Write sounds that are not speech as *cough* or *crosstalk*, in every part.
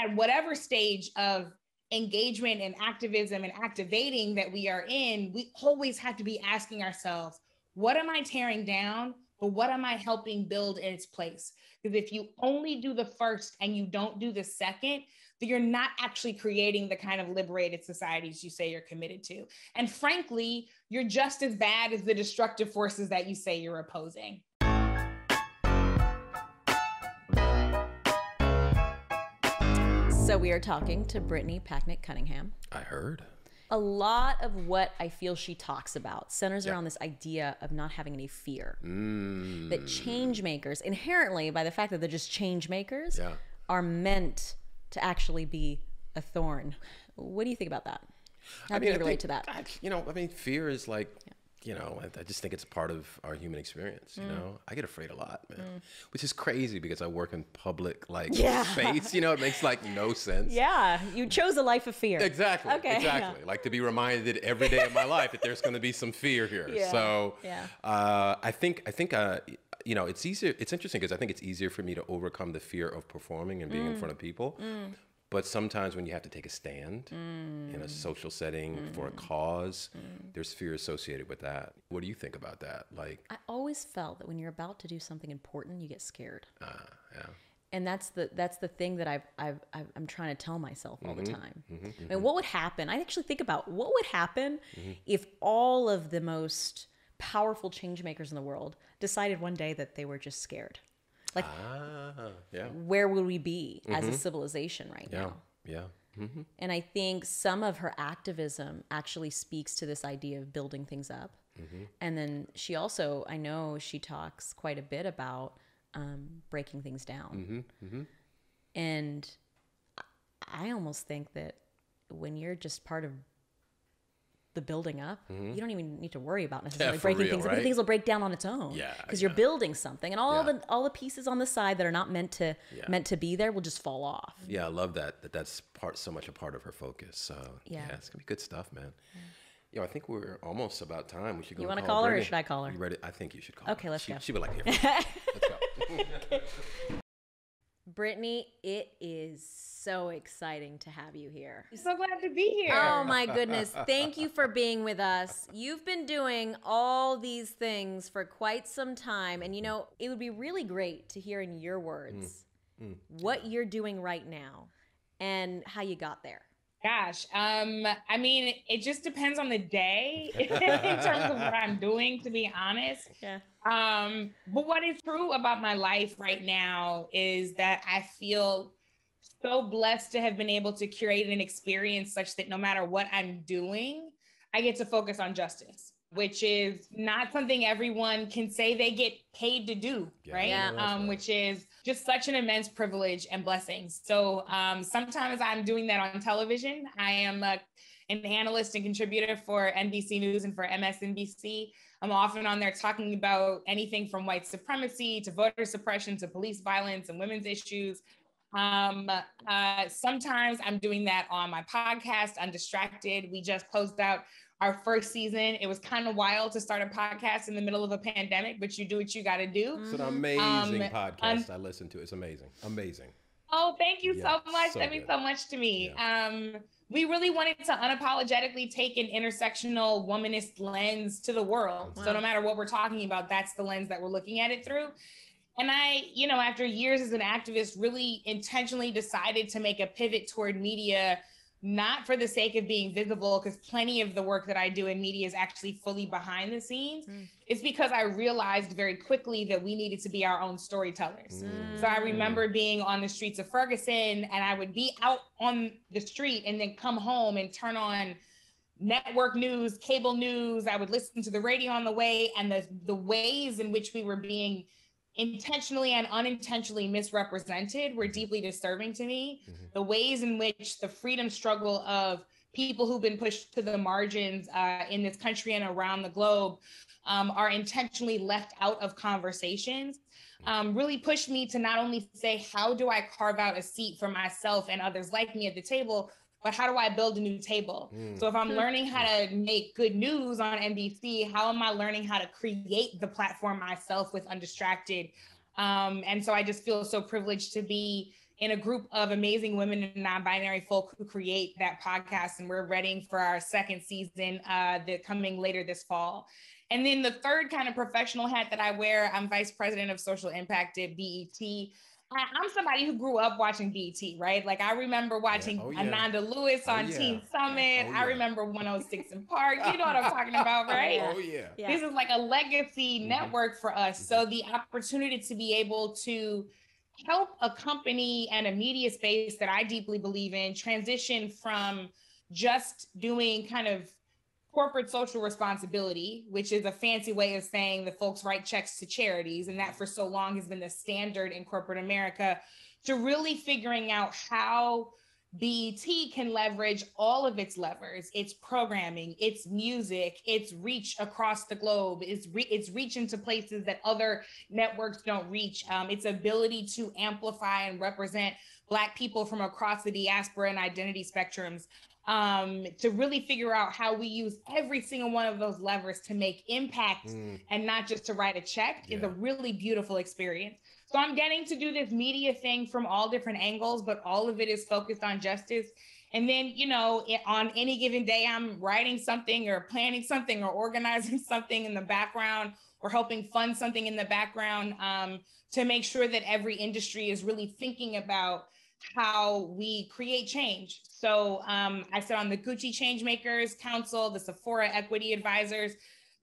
at whatever stage of engagement and activism and activating that we are in, we always have to be asking ourselves, what am I tearing down? But what am I helping build in its place? Because if you only do the first and you don't do the second, then you're not actually creating the kind of liberated societies you say you're committed to. And frankly, you're just as bad as the destructive forces that you say you're opposing. So we are talking to Brittany Packnett Cunningham. I heard. A lot of what I feel she talks about centers Yeah. around this idea of not having any fear. Mm, That change makers, inherently, by the fact that they're just change makers, Yeah. are meant to actually be a thorn. What do you think about that? How do you relate think- to that? I- you know, I mean, fear is like, you know, I, I just think it's part of our human experience. Mm. You know, I get afraid a lot, man, which is crazy because I work in public like Yeah. *laughs* space. You know, it makes like no sense. yeah, you chose a life of fear. Exactly. Okay. Exactly. Like to be reminded every day of my life that there's going to be some fear here. Yeah, So, yeah. uh, I think I think uh, you know it's easier. It's interesting because I think it's easier for me to overcome the fear of performing and being Mm. in front of people. But sometimes when you have to take a stand in a mm. social setting for a mm. cause, mm. there's fear associated with that. What do you think about that? Like, I always felt that when you're about to do something important, you get scared. uh, yeah. and that's the that's the thing that I've, I've, I've I'm trying to tell myself all Mm-hmm. the time. Mm-hmm. I mean, mm-hmm. what would happen? I actually think about what would happen mm-hmm. if all of the most powerful change makers in the world decided one day that they were just scared. Like, Ah, yeah. where would we be as a civilization right Yeah. now? Yeah. hmm And I think some of her activism actually speaks to this idea of building things up. And then she also, I know she talks quite a bit about um, breaking things down. And I- I almost think that when you're just part of the building up, mm-hmm. you don't even need to worry about necessarily for breaking real, things. up. right? Things will break down on its own. Yeah, because you're building something, and all Yeah. the all the pieces on the side that are not meant to Yeah. meant to be there will just fall off. Yeah, I love that. That that's part so much a part of her focus. So Yeah. yeah, it's gonna be good stuff, man. Yo, I think we're almost about time. We should go. You wanna call call her or should I call her? You ready? I think you should call. Her. Okay, her. let's she, go. She would like to hear. From *laughs* you. let's go. Brittany, it is so exciting to have you here. So glad to be here. Oh my *laughs* goodness. Thank you for being with us. You've been doing all these things for quite some time. And you know, it would be really great to hear in your words mm. Mm. what you're doing right now and how you got there. Gosh, um, I mean, it just depends on the day *laughs* in terms of what I'm *laughs* doing, to be honest. Yeah. Um, but what is true about my life right now is that I feel so blessed to have been able to curate an experience such that no matter what I'm doing, I get to focus on justice, which is not something everyone can say they get paid to do, Yeah, right? Yeah. Um, which is just such an immense privilege and blessing. So um, sometimes I'm doing that on television. I am a, an analyst and contributor for NBC News and for MSNBC. I'm often on there talking about anything from white supremacy to voter suppression to police violence and women's issues. Um, uh, sometimes I'm doing that on my podcast, Undistracted. We just closed out our first season. It was kind of wild to start a podcast in the middle of a pandemic, but you do what you got to do. It's an amazing Um, podcast. I listened to. It's amazing. Amazing. Oh, thank you Yeah, so much. so that means good. so much to me. Um, we really wanted to unapologetically take an intersectional womanist lens to the world. So no matter what we're talking about, that's the lens that we're looking at it through. And I, you know, after years as an activist, really intentionally decided to make a pivot toward media, not for the sake of being visible, because plenty of the work that I do in media is actually fully behind the scenes. Mm. It's because I realized very quickly that we needed to be our own storytellers. Mm. So I remember being on the streets of Ferguson and I would be out on the street and then come home and turn on network news, cable news. I would listen to the radio on the way and the the ways in which we were being intentionally and unintentionally misrepresented were deeply disturbing to me. The ways in which the freedom struggle of people who've been pushed to the margins uh, in this country and around the globe um, are intentionally left out of conversations um, really pushed me to not only say, how do I carve out a seat for myself and others like me at the table, but how do I build a new table? So if I'm learning how to make good news on NBC, how am I learning how to create the platform myself with Undistracted? Um, and so I just feel so privileged to be in a group of amazing women and non-binary folk who create that podcast and we're ready for our second season uh that coming later this fall and then the third kind of professional hat that i wear i'm vice president of social impact at BET I'm somebody who grew up watching BET, right? Like I remember watching yeah. Oh, yeah. Ananda Lewis oh, on oh, yeah. Teen Summit. Oh, I remember 106 & Park. You know what I'm talking *laughs* about, right? Oh yeah. This is like a legacy mm-hmm. network for us. So mm-hmm. the opportunity to be able to help a company and a media space that I deeply believe in transition from just doing kind of corporate social responsibility, which is a fancy way of saying the folks write checks to charities, and that for so long has been the standard in corporate America, to really figuring out how BET can leverage all of its levers, its programming, its music, its reach across the globe, its, re- its reach into places that other networks don't reach, um, its ability to amplify and represent Black people from across the diaspora and identity spectrums um, to really figure out how we use every single one of those levers to make impact mm. and not just to write a check yeah. is a really beautiful experience. So I'm getting to do this media thing from all different angles, but all of it is focused on justice. And then, you know, it, on any given day, I'm writing something or planning something or organizing *laughs* something in the background or helping fund something in the background um, to make sure that every industry is really thinking about how we create change. So um, I sit on the Gucci Changemakers Council, the Sephora Equity Advisors,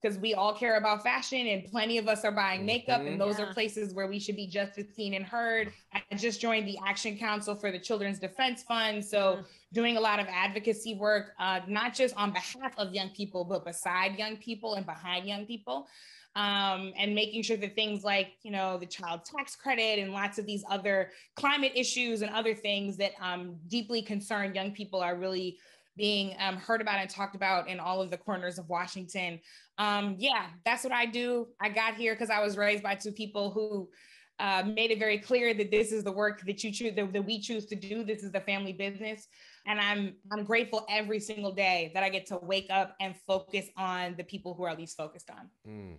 because we all care about fashion and plenty of us are buying makeup, mm-hmm. and those yeah. are places where we should be just as seen and heard. I just joined the Action Council for the Children's Defense Fund. So, mm-hmm. doing a lot of advocacy work, uh, not just on behalf of young people, but beside young people and behind young people um, and making sure that things like, you know, the child tax credit and lots of these other climate issues and other things that um, deeply concern young people are really being um, heard about and talked about in all of the corners of Washington. Um, yeah, that's what I do. I got here because I was raised by two people who uh, made it very clear that this is the work that you choose that, that we choose to do. This is the family business, and I'm I'm grateful every single day that I get to wake up and focus on the people who are least focused on. Mm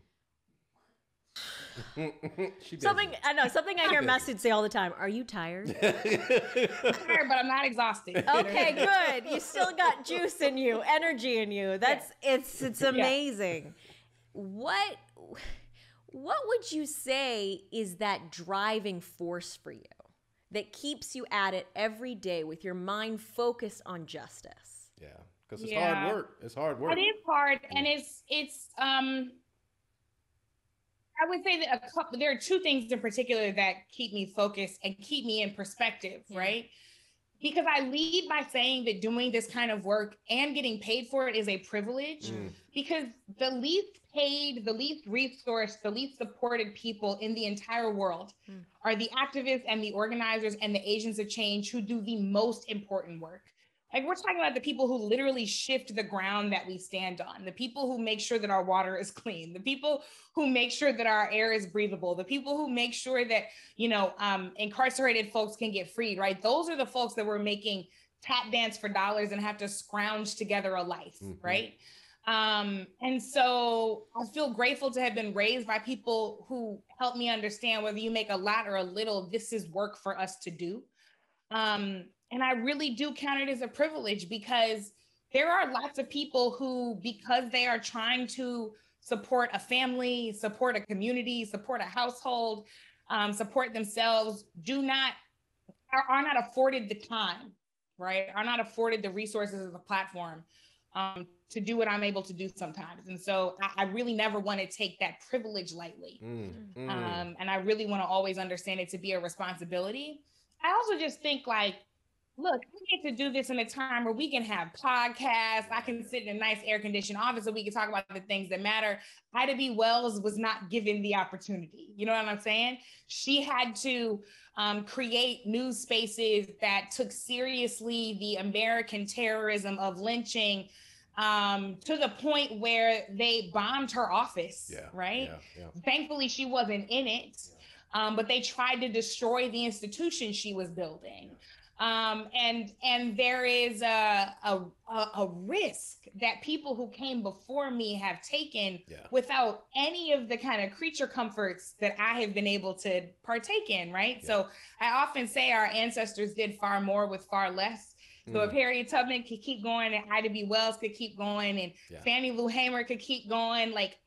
*laughs* something I know something I hear Masud say all the time. Are you tired? *laughs* I'm tired, but I'm not exhausted. Okay, *laughs* good. You still got juice in you, energy in you. That's yeah. it's it's amazing. Yeah. What what would you say is that driving force for you that keeps you at it every day with your mind focused on justice? Yeah, because it's yeah. hard work. It's hard work. It is hard, and it's it's um I would say that a couple, there are two things in particular that keep me focused and keep me in perspective, yeah. right? Because I lead by saying that doing this kind of work and getting paid for it is a privilege mm. because the least paid, the least resourced, the least supported people in the entire world mm. are the activists and the organizers and the agents of change who do the most important work. Like we're talking about the people who literally shift the ground that we stand on, the people who make sure that our water is *laughs* clean, the people who make sure that our air is breathable, the people who make sure that, you know, um, incarcerated folks can get freed, right? Those are the folks that we're making tap dance for dollars and have to scrounge together a life, mm-hmm. right? Um, and so I feel grateful to have been raised by people who help me understand whether you make a lot or a little, this is work for us to do. Um, and I really do count it as a privilege because there are lots of people who, because they are trying to support a family, support a community, support a household, um, support themselves, do not are, are, not afforded the time, right? Are not afforded the resources of the platform um, to do what I'm able to do sometimes. And so I, I really never want to take that privilege lightly. Mm, mm. Um, and I really want to always understand it to be a responsibility. I also just think like look, we get to do this in a time where we can have podcasts. I can sit in a nice air conditioned office and we can talk about the things that matter. Ida B. Wells was not given the opportunity. You know what I'm saying? She had to um, create news spaces that took seriously the American terrorism of lynching um, to the point where they bombed her office. Yeah, right. Yeah, yeah. Thankfully, she wasn't in it. Um, but they tried to destroy the institution she was building. Um, and and there is a, a a risk that people who came before me have taken yeah. without any of the kind of creature comforts that I have been able to partake in. Right. Yeah. So I often say our ancestors did far more with far less. So if mm. Harriet Tubman could keep going, and Ida B. Wells could keep going, and yeah. Fannie Lou Hamer could keep going, like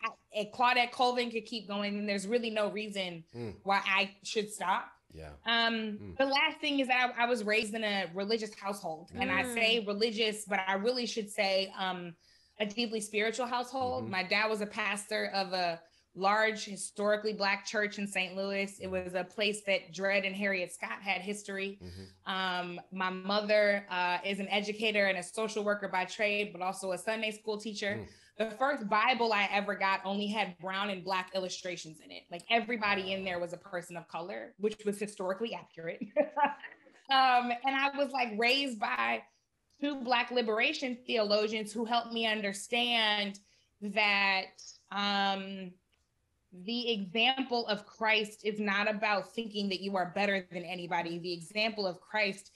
Claudette Colvin could keep going, and there's really no reason mm. why I should stop. Yeah. Um, mm. the last thing is that I, I, was raised in a religious household, mm. and I say mm. religious, but I really should say um, a deeply spiritual household. Mm-hmm. My dad was a pastor of a large historically black church in St. Louis. It was a place that Dred and Harriet Scott had history. Mm-hmm. Um, my mother uh, is an educator and a social worker by trade, but also a Sunday school teacher. Mm. The first Bible I ever got only had brown and black illustrations in it. Like everybody in there was a person of color, which was historically accurate. *laughs* um, and I was like raised by two black liberation theologians who helped me understand that um, the example of Christ is not about thinking that you are better than anybody. The example of Christ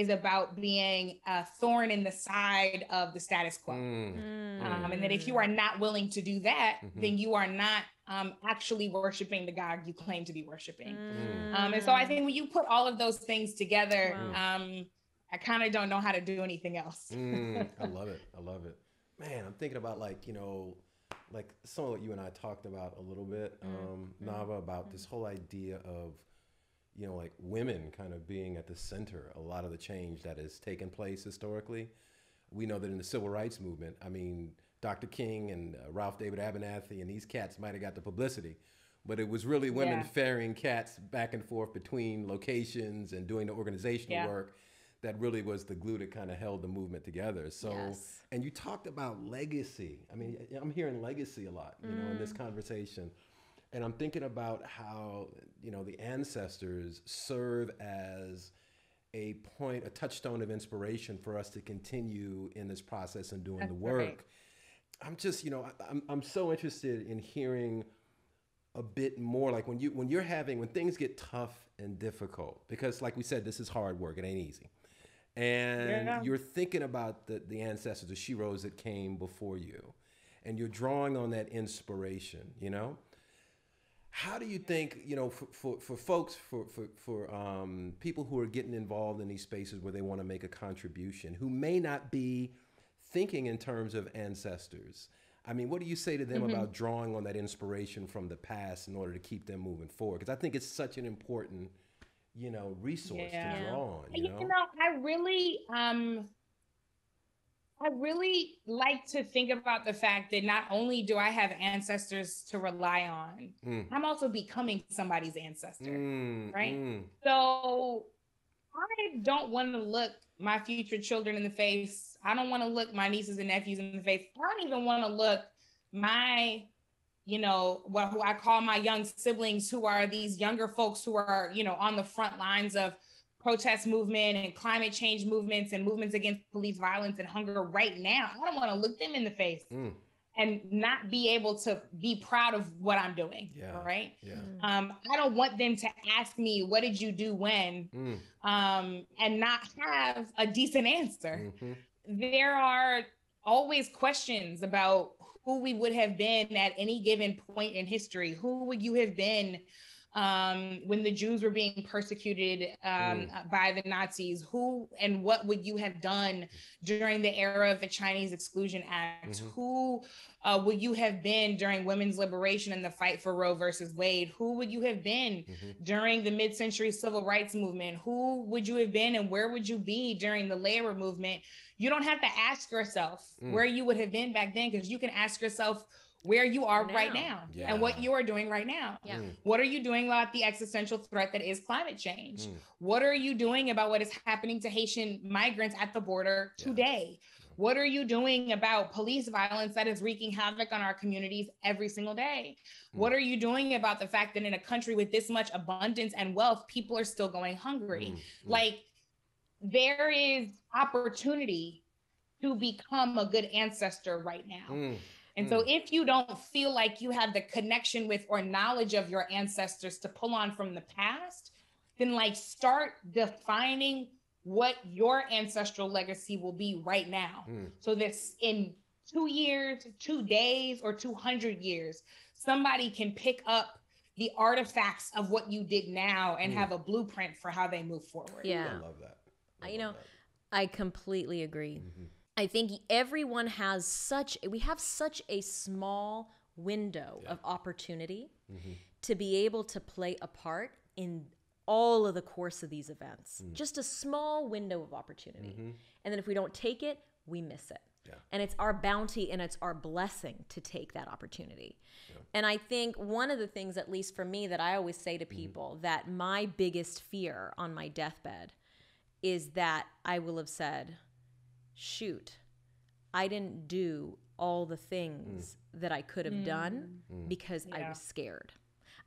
is about being a thorn in the side of the status quo. Mm. Um, and that if you are not willing to do that, mm-hmm. then you are not um, actually worshiping the God you claim to be worshiping. Mm. Um, and so I think when you put all of those things together, wow. Um, I kind of don't know how to do anything else. mm, I love it. I love it. Man, I'm thinking about like, you know, like some of what you and I talked about a little bit, mm. um, Nava, about this whole idea of you know, like women kind of being at the center a lot of the change that has taken place historically. We know that in the civil rights movement, I mean, Dr. King and uh, Ralph David Abernathy and these cats might have got the publicity, but it was really women yeah. ferrying cats back and forth between locations and doing the organizational yeah. work that really was the glue that kind of held the movement together. So, yes. and you talked about legacy. I mean, I'm hearing legacy a lot, you mm. know, in this mm. conversation and I'm thinking about how you know the ancestors serve as a point, a touchstone of inspiration for us to continue in this process and doing That's the work. Right. I'm just, you know, I'm I'm so interested in hearing a bit more like when you when you're having when things get tough and difficult because like we said this is hard work it ain't easy and yeah. you're thinking about the, the ancestors the sheroes that came before you and you're drawing on that inspiration you know how do you think you know for, for, for folks for for, for um, people who are getting involved in these spaces where they want to make a contribution who may not be thinking in terms of ancestors i mean what do you say to them mm-hmm. about drawing on that inspiration from the past in order to keep them moving forward because i think it's such an important you know resource yeah. to draw on you, you know? know i really um I really like to think about the fact that not only do I have ancestors to rely on, mm. I'm also becoming somebody's ancestor, mm, right? Mm. So I don't want to look my future children in the face. I don't want to look my nieces and nephews in the face. I don't even want to look my, you know, what who I call my young siblings, who are these younger folks who are, you know, on the front lines of protest movement and climate change movements and movements against police violence and hunger right now. I don't want to look them in the face mm. and not be able to be proud of what I'm doing. Yeah. Right. Yeah. Um, I don't want them to ask me, what did you do when? Mm. Um, and not have a decent answer. Mm-hmm. There are always questions about who we would have been at any given point in history. Who would you have been um, when the Jews were being persecuted um, mm. by the Nazis, who and what would you have done during the era of the Chinese Exclusion Act? Mm-hmm. Who uh, would you have been during women's liberation and the fight for Roe versus Wade? Who would you have been mm-hmm. during the mid century civil rights movement? Who would you have been and where would you be during the labor movement? You don't have to ask yourself mm. where you would have been back then because you can ask yourself where you are now. right now yeah. and what you are doing right now. Yeah. Mm. What are you doing about the existential threat that is climate change? Mm. What are you doing about what is happening to Haitian migrants at the border yeah. today? What are you doing about police violence that is wreaking havoc on our communities every single day? Mm. What are you doing about the fact that in a country with this much abundance and wealth, people are still going hungry? Mm. Mm. Like, there is opportunity to become a good ancestor right now. And mm. so, if you don't feel like you have the connection with or knowledge of your ancestors to pull on from the past, then like start defining what your ancestral legacy will be right now. Mm. So this in two years, two days, or 200 years, somebody can pick up the artifacts of what you did now and mm. have a blueprint for how they move forward. Yeah. I love that. I you know, that. I completely agree. Mm-hmm. I think everyone has such, we have such a small window yeah. of opportunity mm-hmm. to be able to play a part in all of the course of these events. Mm. Just a small window of opportunity. Mm-hmm. And then if we don't take it, we miss it. Yeah. And it's our bounty and it's our blessing to take that opportunity. Yeah. And I think one of the things, at least for me, that I always say to mm-hmm. people mm. that my biggest fear on my deathbed is that I will have said, shoot, I didn't do all the things mm. that I could have mm. done mm. because yeah. I was scared.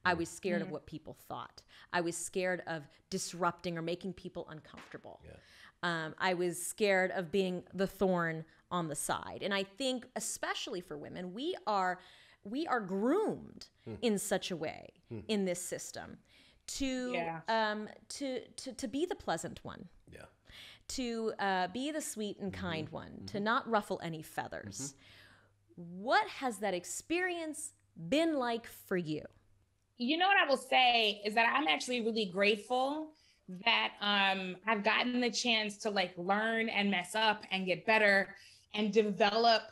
I was scared mm. of what people thought. I was scared of disrupting or making people uncomfortable. Yeah. Um, I was scared of being the thorn on the side. And I think, especially for women, we are we are groomed hmm. in such a way hmm. in this system to yeah. um, to, to to be the pleasant one. Yeah. To uh, be the sweet and mm-hmm. kind one. Mm-hmm. To not ruffle any feathers. Mm-hmm. What has that experience been like for you? You know what I will say is that I'm actually really grateful that um, I've gotten the chance to like learn and mess up and get better and develop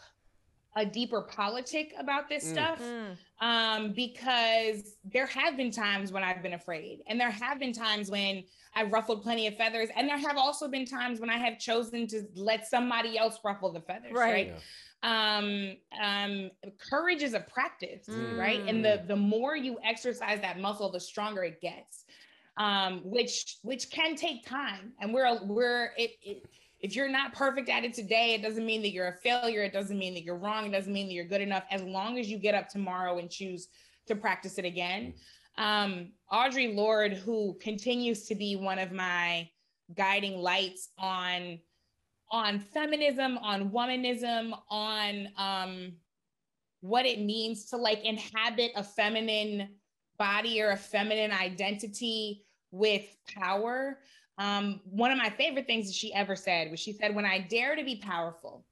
a deeper politic about this mm. stuff mm. Um, because there have been times when I've been afraid and there have been times when I've ruffled plenty of feathers and there have also been times when I have chosen to let somebody else ruffle the feathers right, right? Yeah um um courage is a practice mm. right and the the more you exercise that muscle the stronger it gets um which which can take time and we're we're it, it if you're not perfect at it today it doesn't mean that you're a failure it doesn't mean that you're wrong it doesn't mean that you're good enough as long as you get up tomorrow and choose to practice it again mm. um audre lorde who continues to be one of my guiding lights on on feminism, on womanism, on um, what it means to like inhabit a feminine body or a feminine identity with power. Um, one of my favorite things that she ever said was she said, When I dare to be powerful,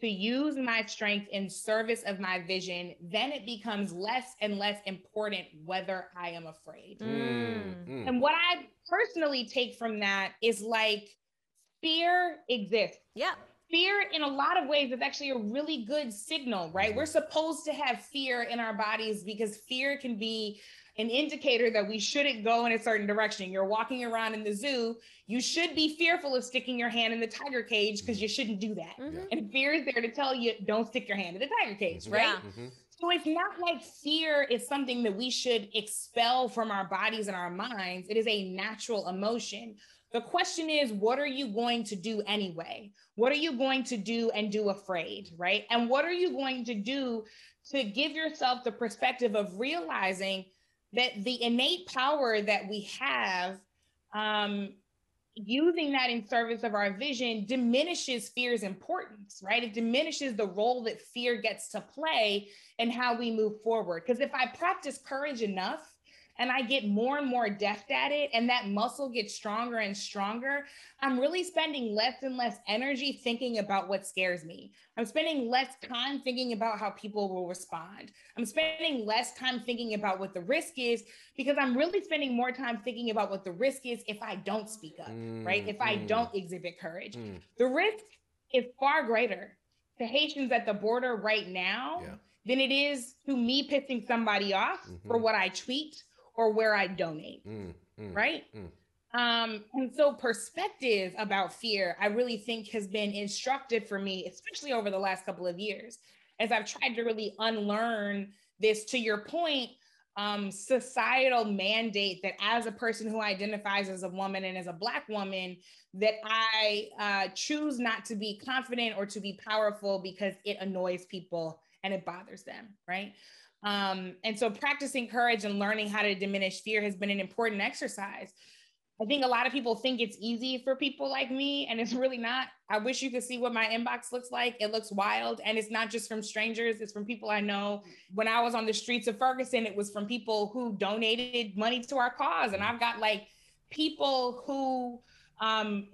to use my strength in service of my vision, then it becomes less and less important whether I am afraid. Mm. mm. And what I personally take from that is like, fear exists. Yeah. Fear, in a lot of ways, is actually a really good signal, right? Mm-hmm. We're supposed to have fear in our bodies because fear can be an indicator that we shouldn't go in a certain direction. You're walking around in the zoo, you should be fearful of sticking your hand in the tiger cage because you shouldn't do that. Mm-hmm. And fear is there to tell you, don't stick your hand in the tiger cage, mm-hmm. right? Yeah. Mm-hmm. So it's not like fear is something that we should expel from our bodies and our minds. It is a natural emotion. The question is, what are you going to do anyway? What are you going to do and do afraid, right? And what are you going to do to give yourself the perspective of realizing that the innate power that we have, um, using that in service of our vision diminishes fear's importance, right? It diminishes the role that fear gets to play and how we move forward. Because if I practice courage enough, and I get more and more deft at it, and that muscle gets stronger and stronger, I'm really spending less and less energy thinking about what scares me. I'm spending less time thinking about how people will respond. I'm spending less time thinking about what the risk is because I'm really spending more time thinking about what the risk is if I don't speak up, mm, right? If I mm, don't exhibit courage. Mm. The risk is far greater to Haitians at the border right now. Yeah than it is to me pissing somebody off mm-hmm. for what I tweet or where I donate. Mm, mm, right. Mm. Um, and so perspective about fear, I really think has been instructive for me, especially over the last couple of years, as I've tried to really unlearn this to your point, um, societal mandate that as a person who identifies as a woman and as a black woman, that I uh, choose not to be confident or to be powerful because it annoys people and it bothers them, right? Um, and so practicing courage and learning how to diminish fear has been an important exercise. I think a lot of people think it's easy for people like me, and it's really not. I wish you could see what my inbox looks like. It looks wild, and it's not just from strangers, it's from people I know. When I was on the streets of Ferguson, it was from people who donated money to our cause. And I've got like people who Um,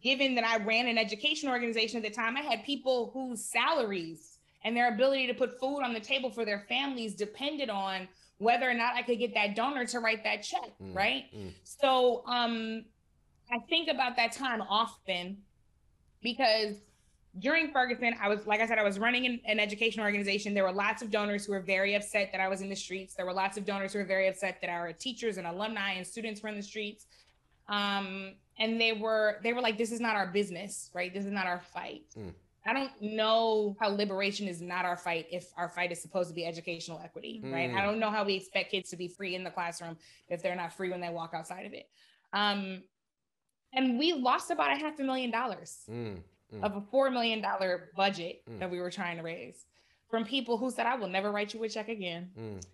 given that I ran an education organization at the time, I had people whose salaries and their ability to put food on the table for their families depended on whether or not I could get that donor to write that check, mm, right? Mm. So um, I think about that time often because during Ferguson, I was, like I said, I was running an, an, education organization. There were lots of donors who were very upset that I was in the streets. There were lots of donors who were very upset that our teachers and alumni and students were in the streets. Um, and they were, they were like, this is not our business, right? This is not our fight. Mm. I don't know how liberation is not our fight if our fight is supposed to be educational equity, mm. right? I don't know how we expect kids to be free in the classroom if they're not free when they walk outside of it. Um, and we lost about a half a million dollars. Mm mm. of a $4 million budget mm. that we were trying to raise from people who said, I will never write you a check again. Mm.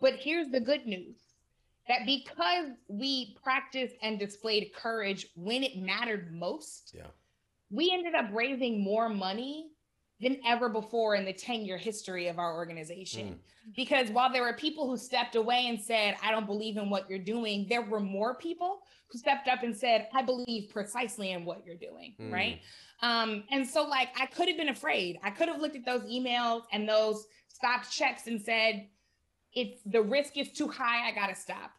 But here's the good news that because we practiced and displayed courage when it mattered most, yeah. We ended up raising more money than ever before in the 10 year history of our organization. Mm. Because while there were people who stepped away and said, I don't believe in what you're doing, there were more people who stepped up and said, I believe precisely in what you're doing. Mm. Right. Um, and so, like, I could have been afraid. I could have looked at those emails and those stopped checks and said, it's the risk is too high. I got to stop.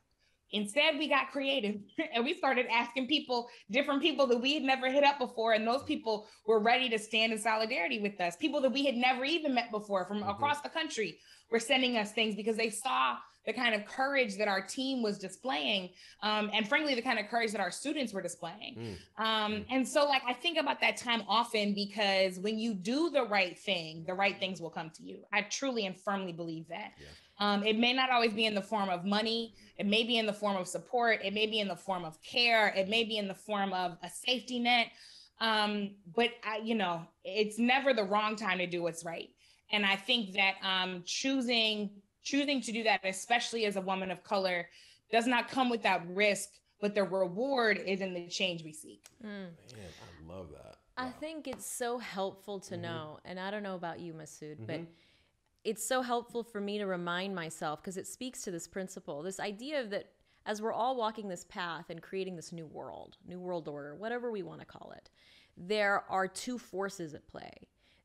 Instead, we got creative *laughs* and we started asking people, different people that we had never hit up before. And those people were ready to stand in solidarity with us. People that we had never even met before from mm-hmm. across the country were sending us things because they saw the kind of courage that our team was displaying, um, and frankly, the kind of courage that our students were displaying. Mm. Um, mm. and so, like, I think about that time often because when you do the right thing, the right things will come to you. I truly and firmly believe that. Yeah. Um, it may not always be in the form of money. It may be in the form of support. It may be in the form of care. It may be in the form of a safety net. Um, but I, you know, it's never the wrong time to do what's right. And I think that um, choosing choosing to do that, especially as a woman of color, does not come without risk, but the reward is in the change we seek. Mm. Man, I love that. Wow. I think it's so helpful to mm-hmm. know, and I don't know about you, Masud, mm-hmm. but it's so helpful for me to remind myself because it speaks to this principle, this idea of that as we're all walking this path and creating this new world, new world order, whatever we want to call it, there are two forces at play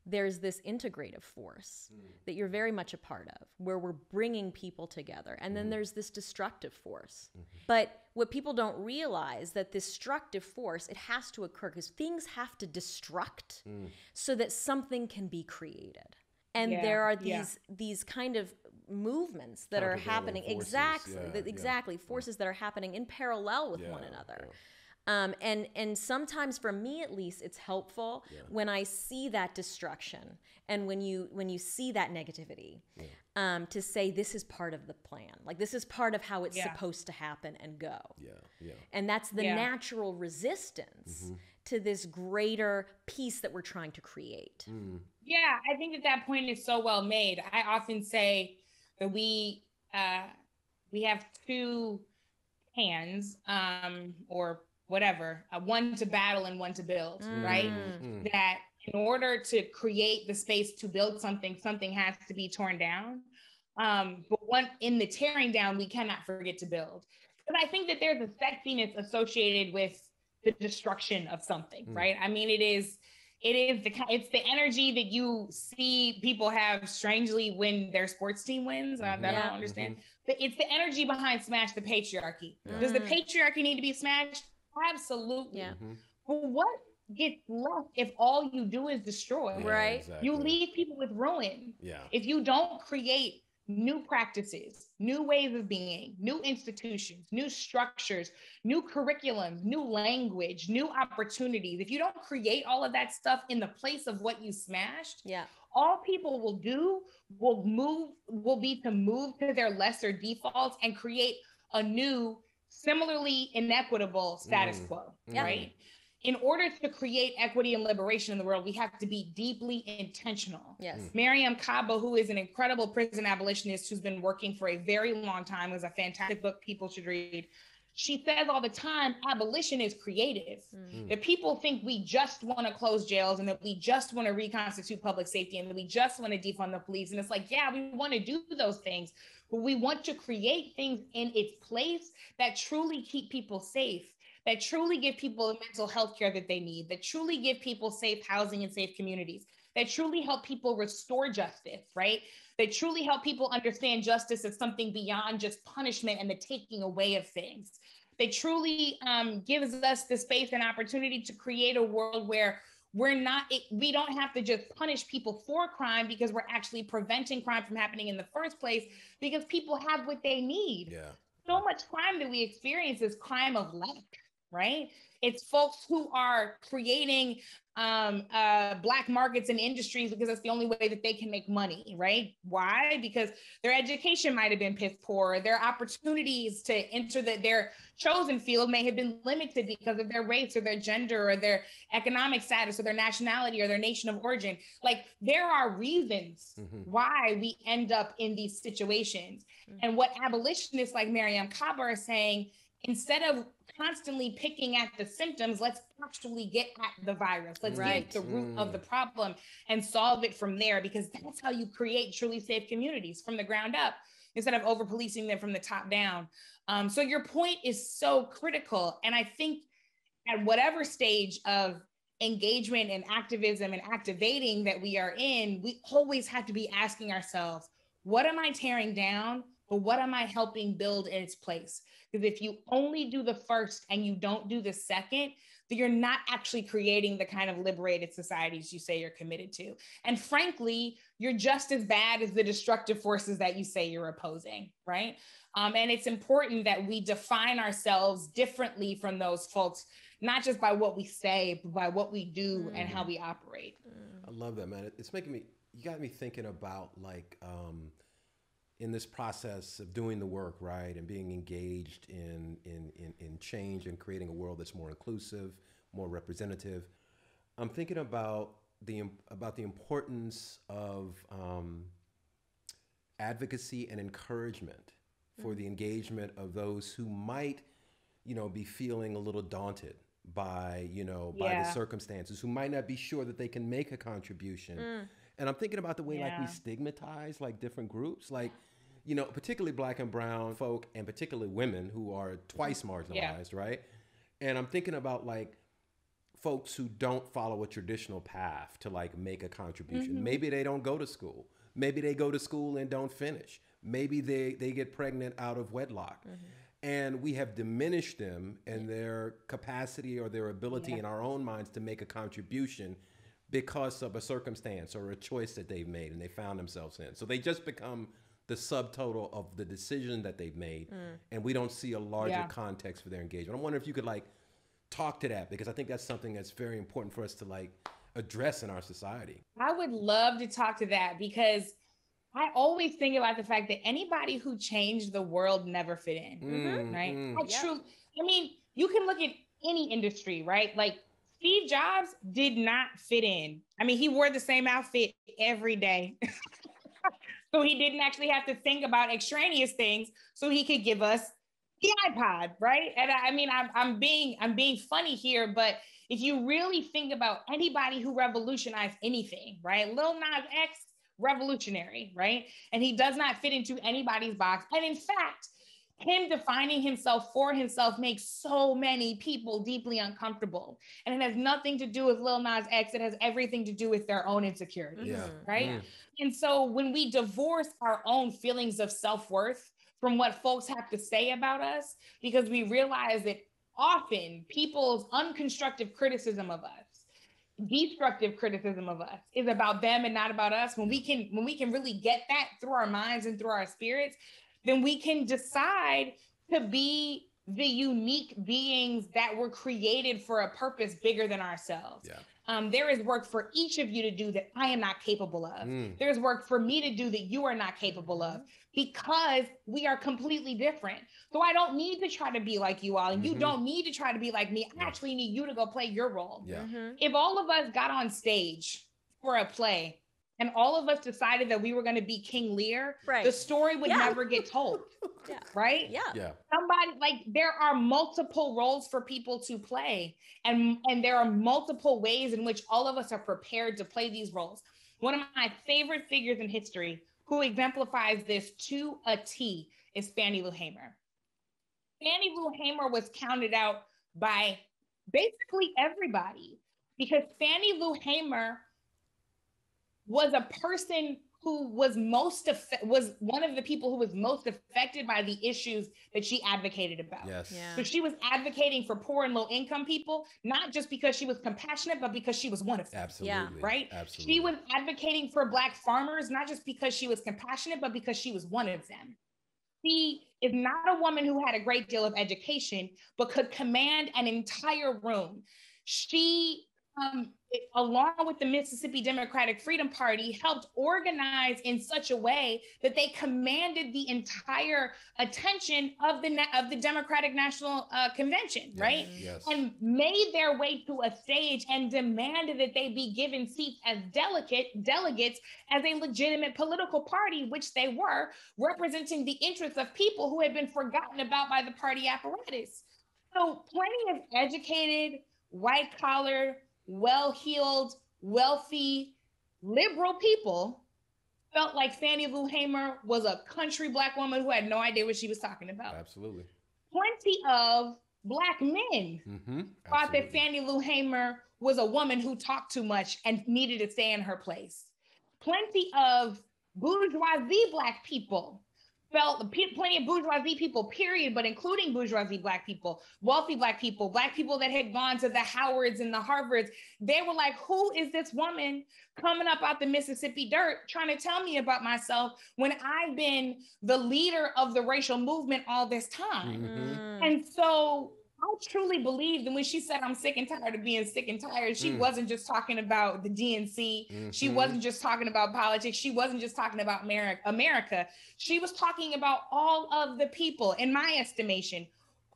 there's this integrative force mm. that you're very much a part of where we're bringing people together and then mm-hmm. there's this destructive force mm-hmm. but what people don't realize that this destructive force it has to occur because things have to destruct mm. so that something can be created and yeah, there are these yeah. these kind of movements that are happening forces. exactly yeah, exactly forces that are happening in parallel with one another um, and and sometimes for me at least it's helpful yeah. when I see that destruction and when you when you see that negativity yeah. um, to say this is part of the plan like this is part of how it's yeah. supposed to happen and go yeah yeah and that's the natural resistance mm-hmm. to this greater peace that we're trying to create mm. Yeah I think that that point is so well made I often say that we uh, we have two hands um, or whatever, uh, one to battle and one to build, mm. right? Mm. That in order to create the space to build something, something has to be torn down. Um, but one in the tearing down, we cannot forget to build. Because I think that there's a sexiness associated with the destruction of something, mm. right? I mean, it is it is the it's the energy that you see people have strangely when their sports team wins. Mm-hmm. I, I, don't understand, mm-hmm. but it's the energy behind smash the patriarchy. Mm. Does the patriarchy need to be smashed? Absolutely. Yeah. Mm-hmm. But what gets left if all you do is destroy? Yeah, right. Exactly. You leave people with ruin. Yeah. If you don't create new practices, new ways of being, new institutions, new structures, new curriculums, new language, new opportunities. If you don't create all of that stuff in the place of what you smashed, yeah. All people will do will move will be to move to their lesser defaults and create a new similarly inequitable status mm. quo, mm. right? In order to create equity and liberation in the world, we have to be deeply intentional. Yes. Mm. Mariame Kaba, who is an incredible prison abolitionist who's been working for a very long time, is a fantastic book people should read. She says all the time, abolition is creative. Mm. That people think we just want to close jails and that we just want to reconstitute public safety and that we just want to defund the police. And it's like, yeah, we want to do those things, but we want to create things in its place that truly keep people safe, that truly give people the mental health care that they need, that truly give people safe housing and safe communities, that truly help people restore justice, right? That truly help people understand justice as something beyond just punishment and the taking away of things. That truly um, gives us the space and opportunity to create a world where we're not it, we don't have to just punish people for crime because we're actually preventing crime from happening in the first place because people have what they need Yeah. so much crime that we experience is crime of lack right it's folks who are creating um, uh, black markets and industries because that's the only way that they can make money, right? Why? Because their education might have been piss poor, their opportunities to enter the, their chosen field may have been limited because of their race or their gender or their economic status or their nationality or their nation of origin. Like there are reasons Mhm. why we end up in these situations. Mhm. And what abolitionists like Mariame Kaba are saying, instead of constantly picking at the symptoms, let's actually get at the virus. Let's Right. get at the root of Mm. the problem and solve it from there, because that's how you create truly safe communities from the ground up instead of over policing them from the top down. Um, so your point is so critical. And I think at whatever stage of engagement and activism and activating that we are in, we always have to be asking ourselves, what am I tearing down? But what am I helping build in its place? Because if you only do the first and you don't do the second, then you're not actually creating the kind of liberated societies you say you're committed to. And frankly, you're just as bad as the destructive forces that you say you're opposing, right? Um, and it's important that we define ourselves differently from those folks, not just by what we say, but by what we do and how we operate. I love that, man. It's making me. You got me thinking about like um, in this process of doing the work, right, and being engaged in in in, in change and creating a world that's more inclusive, more representative. I'm thinking about the about the importance of um, advocacy and encouragement for the engagement of those who might, you know, be feeling a little daunted by, you know, by the circumstances, who might not be sure that they can make a contribution. Mm. And I'm thinking about the way like we stigmatize like different groups, like, you know, particularly black and brown folk and particularly women who are twice marginalized, right? And I'm thinking about like folks who don't follow a traditional path to like make a contribution. Mm-hmm. Maybe they don't go to school. Maybe they go to school and don't finish. Maybe they, they get pregnant out of wedlock. Mm-hmm. And we have diminished them and their capacity or their ability in our own minds to make a contribution because of a circumstance or a choice that they've made and they found themselves in. So they just become the subtotal of the decision that they've made. And we don't see a larger Yeah. context for their engagement. I wonder if you could like talk to that because I think that's something that's very important for us to like address in our society. I would love to talk to that because I always think about the fact that anybody who changed the world never fit in, Mm, right? mm. I Yep. truly, I mean, you can look at any industry, right? Like Steve Jobs did not fit in. I mean, he wore the same outfit every day. *laughs* so he didn't actually have to think about extraneous things so he could give us the iPod, right? And I, I mean, I'm, I'm being I'm being funny here, but if you really think about anybody who revolutionized anything, right? Lil Nas X, revolutionary, right? And he does not fit into anybody's box. And in fact, him defining himself for himself makes so many people deeply uncomfortable. And it has nothing to do with Lil Nas X. It has everything to do with their own insecurities, Yeah. right? Mm. And so when we divorce our own feelings of self worth from what folks have to say about us, because we realize that often people's unconstructive criticism of us, destructive criticism of us is about them and not about us. When we can, when we can really get that through our minds and through our spirits, then we can decide to be the unique beings that were created for a purpose bigger than ourselves. Yeah. Um, there is work for each of you to do that I am not capable of. Mm. There's work for me to do that you are not capable of because we are completely different. So I don't need to try to be like you all, and you Mhm. don't need to try to be like me. I actually need you to go play your role. Yeah. Mhm. If all of us got on stage for a play and all of us decided that we were going to be King Lear, Right. the story would Yeah. never get told, *laughs* Yeah. right? Yeah. Yeah. somebody like there are multiple roles for people to play and and there are multiple ways in which all of us are prepared to play these roles one of my favorite figures in history who exemplifies this to a t is fannie lou hamer fannie lou hamer was counted out by basically everybody because Fannie Lou Hamer was a person who was most was one of the people who was most affected by the issues that she advocated about. Yes. Yeah. So she was advocating for poor and low income people, not just because she was compassionate, but because she was one of them. Absolutely. Right? Absolutely. She was advocating for black farmers, not just because she was compassionate, but because she was one of them. She is not a woman who had a great deal of education, but could command an entire room. She um, along with the Mississippi Democratic Freedom Party, helped organize in such a way that they commanded the entire attention of the of the Democratic National uh, Convention, Yes, right? Yes. And made their way to a stage and demanded that they be given seats as delegate delegates as a legitimate political party, which they were, representing the interests of people who had been forgotten about by the party apparatus. So, plenty of educated, white collar well heeled, wealthy, liberal people felt like Fannie Lou Hamer was a country black woman who had no idea what she was talking about. Absolutely. Plenty of black men Mm-hmm. thought that Fannie Lou Hamer was a woman who talked too much and needed to stay in her place. Plenty of bourgeoisie black people felt plenty of bourgeoisie people, period, but including bourgeoisie black people, wealthy black people, black people that had gone to the Howards and the Harvards. They were like, who is this woman coming up out the Mississippi dirt trying to tell me about myself when I've been the leader of the racial movement all this time? Mm-hmm. And so I truly believe that when she said, I'm sick and tired of being sick and tired, she Mm. wasn't just talking about the DNC. She Mhm. wasn't just talking about politics. She wasn't just talking about America. America. She was talking about all of the people, in my estimation,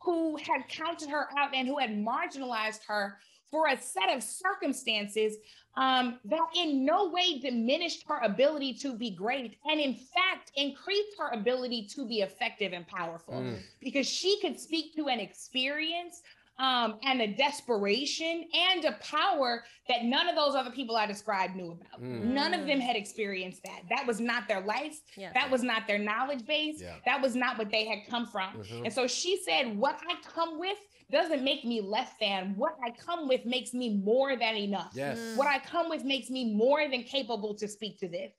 who had counted her out and who had marginalized her for a set of circumstances um, that in no way diminished her ability to be great and in fact increased her ability to be effective and powerful Mm. because she could speak to an experience um, and a desperation and a power that none of those other people I described knew about. Mm. None of them had experienced that. That was not their life. Yeah. That was not their knowledge base. Yeah. That was not what they had come from. Mhm. And so she said, What I come with doesn't make me less than. What I come with makes me more than enough. Yes. Mm. What I come with makes me more than capable to speak to this.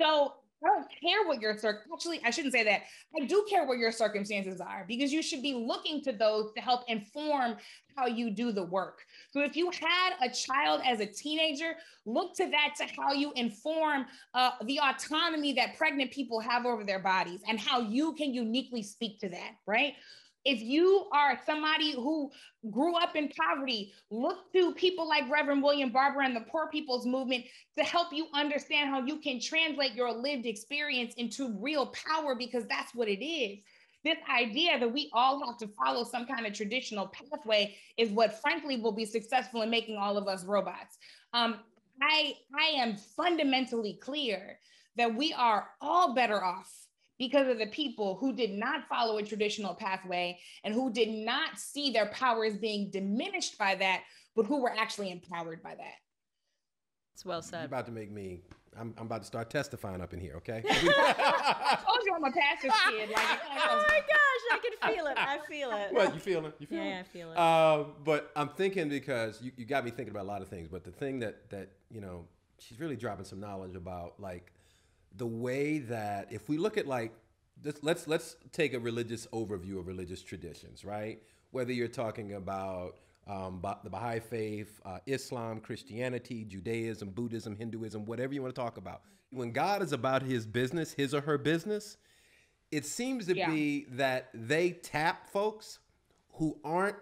So I don't care what your circ. Actually, I shouldn't say that. I do care what your circumstances are because you should be looking to those to help inform how you do the work. So if you had a child as a teenager, look to that to how you inform uh, the autonomy that pregnant people have over their bodies and how you can uniquely speak to that, right? If you are somebody who grew up in poverty, look to people like Reverend William Barber and the Poor People's Movement to help you understand how you can translate your lived experience into real power because that's what it is. This idea that we all have to follow some kind of traditional pathway is what, frankly, will be successful in making all of us robots. Um, I, I am fundamentally clear that we are all better off because of the people who did not follow a traditional pathway and who did not see their powers being diminished by that, but who were actually empowered by that. It's well You're said. about to make me. I'm, I'm about to start testifying up in here. Okay. I *laughs* *laughs* told you I'm a pastor's kid. Like, *laughs* oh my gosh, I can feel it. I feel it. what you feeling? You feeling? Yeah, I feel it. Um, but I'm thinking because you, you got me thinking about a lot of things. But the thing that that you know, she's really dropping some knowledge about like the way that if we look at like this, let's let's take a religious overview of religious traditions, right? Whether you're talking about um, the Baha'i faith, uh, Islam, Christianity, Judaism, Buddhism, Hinduism, whatever you want to talk about. When God is about His business, His or her business, it seems to Yeah. be that they tap folks who aren't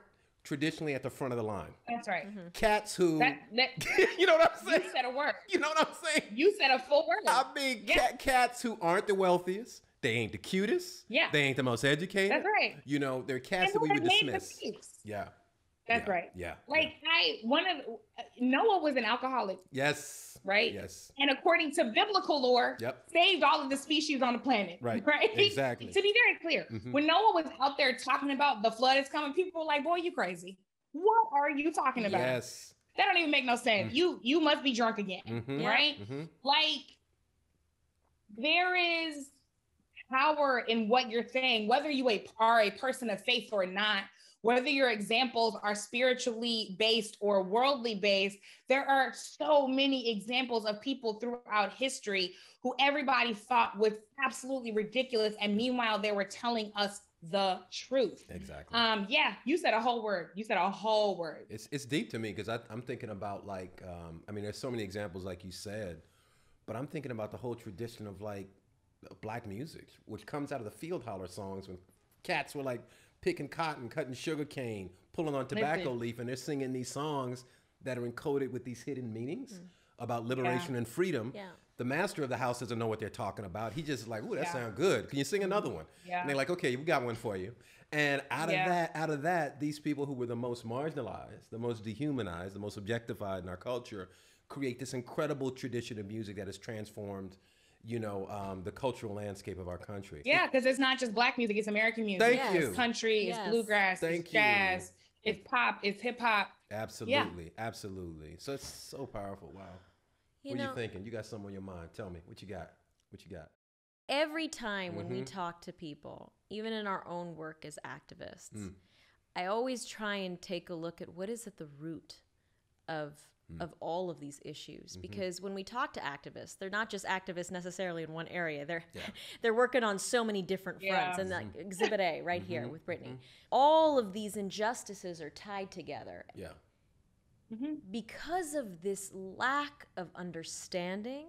traditionally at the front of the line. That's right. Mm-hmm. Cats who, That, that, *laughs* you know what I'm saying. you saying? said a word. You know what I'm saying? You said a full word. I mean, Yeah. cat, cats who aren't the wealthiest. They ain't the cutest. Yeah. They ain't the most educated. That's right. You know, they're cats And that we would dismiss. Yeah. That's yeah, right. Yeah. Like I, one of Noah was an alcoholic, Yes. right? Yes. And according to biblical lore, Yep. saved all of the species on the planet. Right. *laughs* Right. Exactly. to be very clear, Mhm. when Noah was out there talking about the flood is coming, people were like, "Boy, you crazy? What are you talking about? Yes. That don't even make no sense. Mm. You you must be drunk again, Mm-hmm. right? Mm-hmm. Like there is power in what you're saying, whether you a- are a person of faith or not, whether your examples are spiritually based or worldly based, there are so many examples of people throughout history who everybody thought was absolutely ridiculous. And meanwhile, they were telling us the truth. Exactly. Um, yeah, you said a whole word. You said a whole word. It's it's deep to me because I'm thinking about like um, I mean, there's so many examples like you said, but I'm thinking about the whole tradition of like black music, which comes out of the field holler songs when cats were like picking cotton, cutting sugar cane, pulling on tobacco Listen. leaf, and they're singing these songs that are encoded with these hidden meanings mm. about liberation yeah. and freedom. Yeah. The master of the house doesn't know what they're talking about. He just like, ooh, that yeah. sounds good. Can you sing another one? Yeah. And they're like, okay, we got one for you. And out of that, out of that, these people who were the most marginalized, the most dehumanized, the most objectified in our culture, create this incredible tradition of music that has transformed you know um, the cultural landscape of our country. Yeah, because it's not just black music; it's American music. Thank yes. you. It's country, yes. it's bluegrass, Thank it's jazz, you. it's pop, it's hip hop. Absolutely, yeah. absolutely. So it's so powerful. Wow. You what know, are you thinking? You got something on your mind? Tell me what you got. What you got? Every time mm-hmm. when we mm-hmm. talk to people, even in our own work as activists, mm. I always try and take a look at what is at the root of mm. of all of these issues mm-hmm. because when we talk to activists they're not just activists necessarily in one area they're yeah. *laughs* they're working on so many different fronts yeah. and like mm-hmm. exhibit a right here mm-hmm. with brittany mm-hmm. all of these injustices are tied together yeah mm-hmm. because of this lack of understanding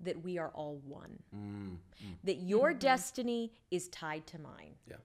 that we are all one mm. that your mm-hmm. destiny is tied to mine yeah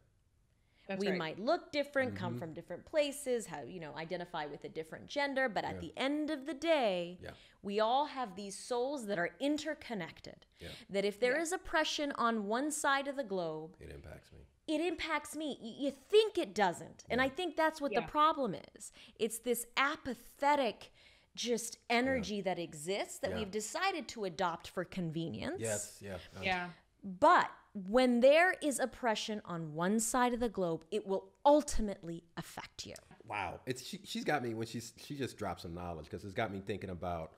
that's we right. might look different, mm-hmm. come from different places, have you know, identify with a different gender, but at yeah. the end of the day, yeah. we all have these souls that are interconnected. Yeah. That if there is oppression on one side of the globe, it impacts me. It impacts me. You think it doesn't. And I think that's what the problem is. It's this apathetic just energy that exists that we've decided to adopt for convenience. Yes, yeah. Yeah. But when there is oppression on one side of the globe, it will ultimately affect you. Wow, it's she, has got me when she's she just dropped some knowledge because it's got me thinking about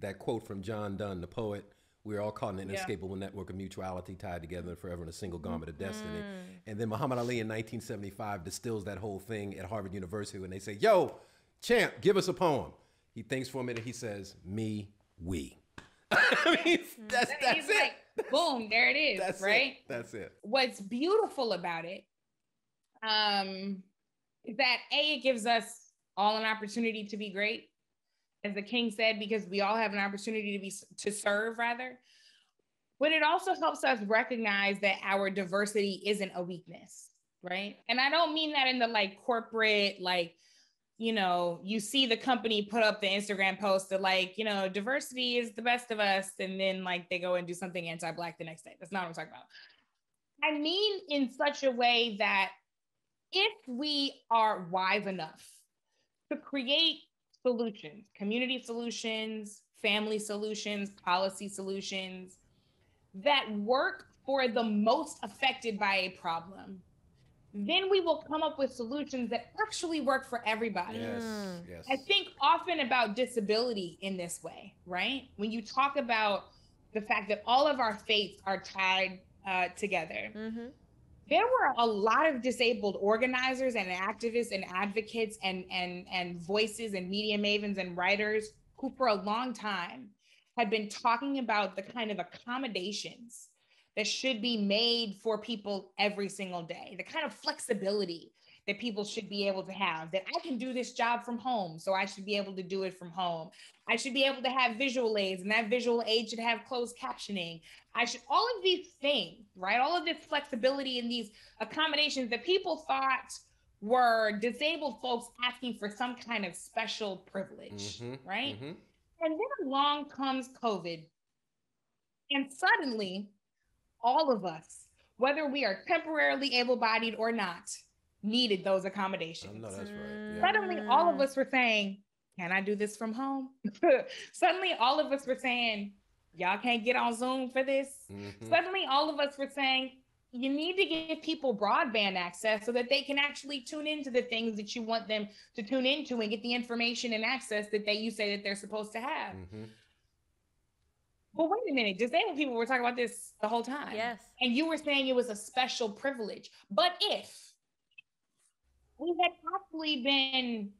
that quote from John Donne, the poet. We're all caught in an yeah. inescapable network of mutuality tied together forever in a single garment of destiny. Mm. And then Muhammad Ali in 1975 distills that whole thing at Harvard University when they say, Yo, champ, give us a poem. He thinks for a minute, he says, Me, we. *laughs* I mean, that's, that's it. Like, boom, there it is. That's right. It. That's it. What's beautiful about it, um, is that a it gives us all an opportunity to be great, as the king said, because we all have an opportunity to be to serve rather. But it also helps us recognize that our diversity isn't a weakness, right? And I don't mean that in the like corporate like you know, you see the company put up the Instagram post that like, you know, diversity is the best of us, and then like they go and do something anti-black the next day. That's not what I'm talking about. I mean, in such a way that if we are wise enough to create solutions, community solutions, family solutions, policy solutions that work for the most affected by a problem, then we will come up with solutions that actually work for everybody. Yes, mm. yes. I think often about disability in this way, right? When you talk about the fact that all of our faiths are tied uh, together, mm-hmm. there were a lot of disabled organizers and activists and advocates and and and voices and media mavens and writers who, for a long time, had been talking about the kind of accommodations that should be made for people every single day, the kind of flexibility that people should be able to have that I can do this job from home, so I should be able to do it from home. I should be able to have visual aids, and that visual aid should have closed captioning. I should, all of these things, right? All of this flexibility and these accommodations that people thought were disabled folks asking for some kind of special privilege, mm-hmm, right? Mm-hmm. And then along comes COVID. And suddenly, all of us, whether we are temporarily able bodied or not, needed those accommodations. No, that's right. Yeah. Suddenly, all of us were saying, Can I do this from home? *laughs* Suddenly, all of us were saying, Y'all can't get on Zoom for this. Mm-hmm. Suddenly, all of us were saying, you need to give people broadband access so that they can actually tune into the things that you want them to tune into and get the information and access that they you say that they're supposed to have. Mm-hmm. Well, wait a minute. Disabled people were talking about this the whole time. Yes. And you were saying it was a special privilege. But if we had actually been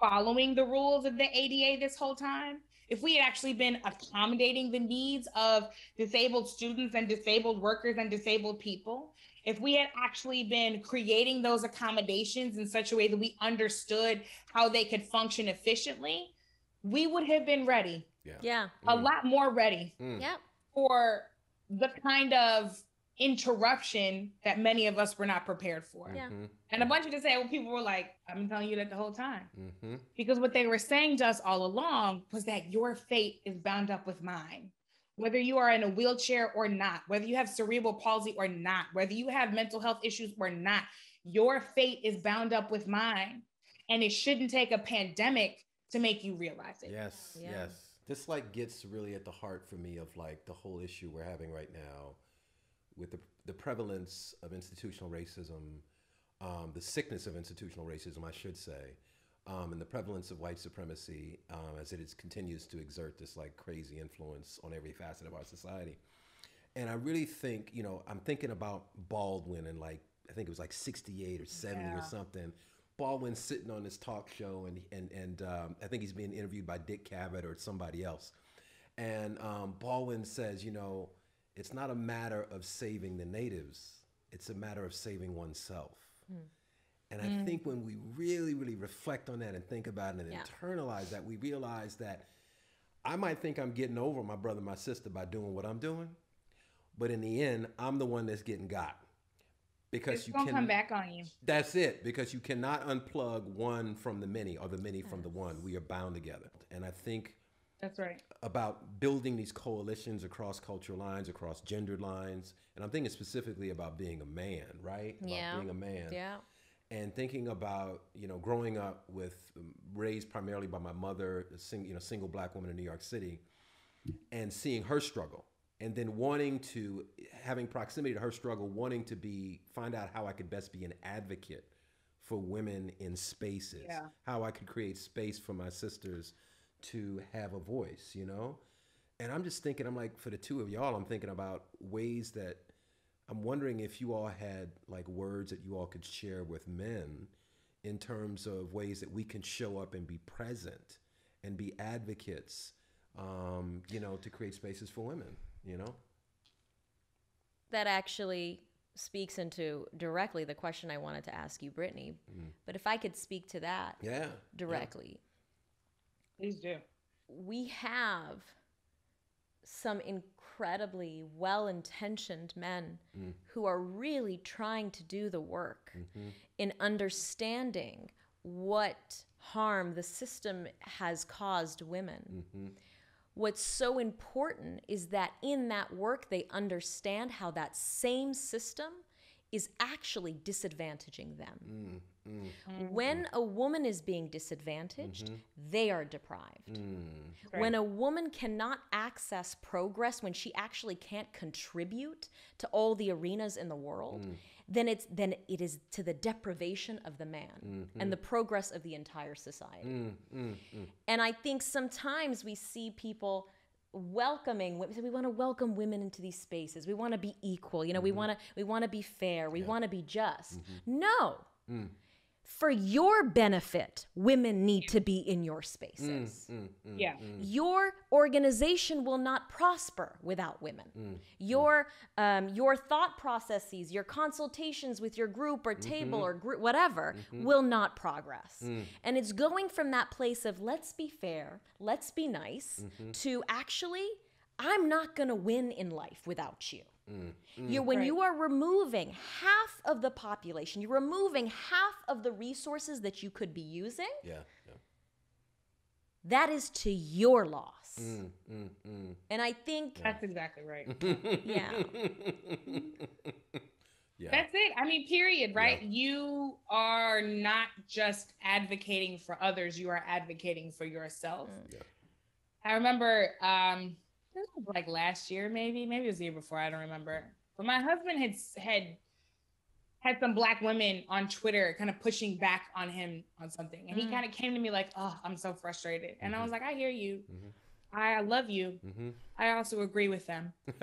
following the rules of the ADA this whole time, if we had actually been accommodating the needs of disabled students and disabled workers and disabled people, if we had actually been creating those accommodations in such a way that we understood how they could function efficiently, we would have been ready. Yeah. Yeah. A lot more ready Mm. Yeah. for the kind of interruption that many of us were not prepared for. Yeah. Mhm. And a bunch of disabled people were like, I've been telling you that the whole time. Mhm. Because what they were saying to us all along was that your fate is bound up with mine. Whether you are in a wheelchair or not, whether you have cerebral palsy or not, whether you have mental health issues or not, your fate is bound up with mine. And it shouldn't take a pandemic to make you realize it. Yes, Yeah. yes. This like gets really at the heart for me of like the whole issue we're having right now with the, the prevalence of institutional racism, um, the sickness of institutional racism, I should say, um, and the prevalence of white supremacy um, as it is, continues to exert this like crazy influence on every facet of our society. And I really think, you know, I'm thinking about Baldwin and like, I think it was like 68 or 70 Yeah. or something. Baldwin sitting on this talk show, and and and um, I think he's being interviewed by Dick Cavett or somebody else. And um, Baldwin says, you know, it's not a matter of saving the natives; it's a matter of saving oneself. And I think when we really, really reflect on that and think about it and Yeah. internalize that, we realize that I might think I'm getting over my brother, my sister by doing what I'm doing, but in the end, I'm the one that's getting got because It's you gonna can come back on you. that's it, because you cannot unplug one from the many or the many from the one. We are bound together. And I think That's right. about building these coalitions across cultural lines, across gendered lines, and I'm thinking specifically about being a man, right? About Yeah. being a man. Yeah. And thinking about, you know, growing up with, um, raised primarily by my mother, a sing, you know, single black woman in New York City, and seeing her struggle and then wanting to having proximity to her struggle wanting to be find out how i could best be an advocate for women in spaces. Yeah. how i could create space for my sisters to have a voice you know? And i'm just thinking i'm like for the two of y'all i'm thinking about ways that i'm wondering if you all had like words that you all could share with men in terms of ways that we can show up and be present and be advocates um, you know to create spaces for women you know? That actually speaks into directly the question I wanted to ask you, Brittany. Mm-hmm. But if I could speak to that yeah directly, Please do. we have some incredibly well intentioned men mm. who are really trying to do the work mm-hmm. in understanding what harm the system has caused women. Mm-hmm. What's so important is that in that work, they understand how that same system is actually disadvantaging them. Mm, mm. When a woman is being disadvantaged, mm-hmm. they are deprived. Mm. When a woman cannot access progress, when she actually can't contribute to all the arenas in the world, then it's then it is to the deprivation of the man and mm-hmm. the progress of the entire society. And I think sometimes we see people welcoming wo- we want to welcome women into these spaces. We want to be equal. You know, we mm-hmm. want to we want to be fair. We want to be just. Mm-hmm. No. Mm. For your benefit, women need to be in your spaces. Mm, mm, mm, yeah. Your organization will not prosper without women. Your um, your thought processes, your consultations with your group or table mm-hmm. or group, whatever, mm-hmm. will not progress. And it's going from that place of let's be fair, let's be nice, mm-hmm. to actually, I'm not going to win in life without you. You, when Right. you are removing half of the population, you're removing half of the resources that you could be using. yeah yeah That is to your loss. Mm, mm, mm. And I think, That's exactly right. *laughs* yeah, yeah That's it. I mean, period, right? You are not just advocating for others, you are advocating for yourself. Yeah. I remember um this was like last year, maybe, maybe it was the year before, I don't remember. But my husband had had had some black women on Twitter kind of pushing back on him on something. And he Mm. kind of came to me like, Oh, I'm so frustrated. And I was like, I hear you. Mhm. I love you. Mhm. I also agree with them. *laughs* *laughs*